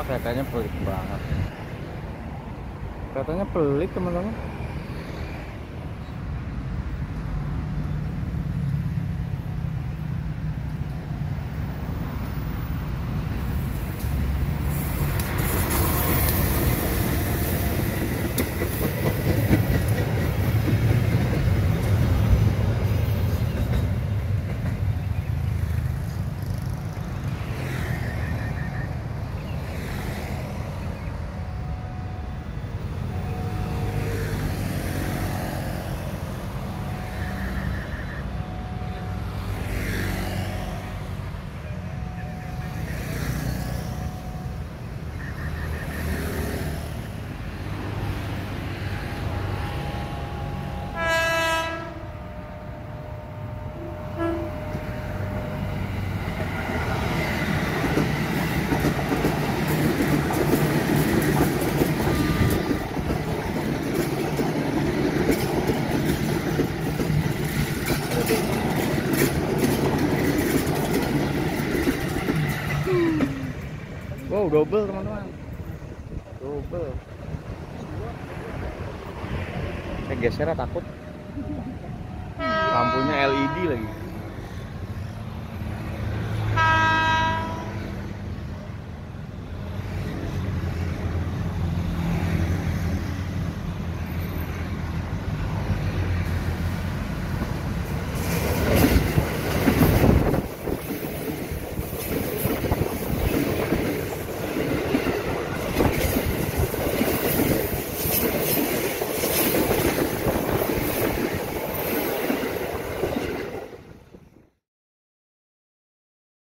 wah kelihatannya pelik banget. Katanya pelik teman-teman Wow, double teman-teman. Double. Saya geser ah, takut. Lampunya LED lagi.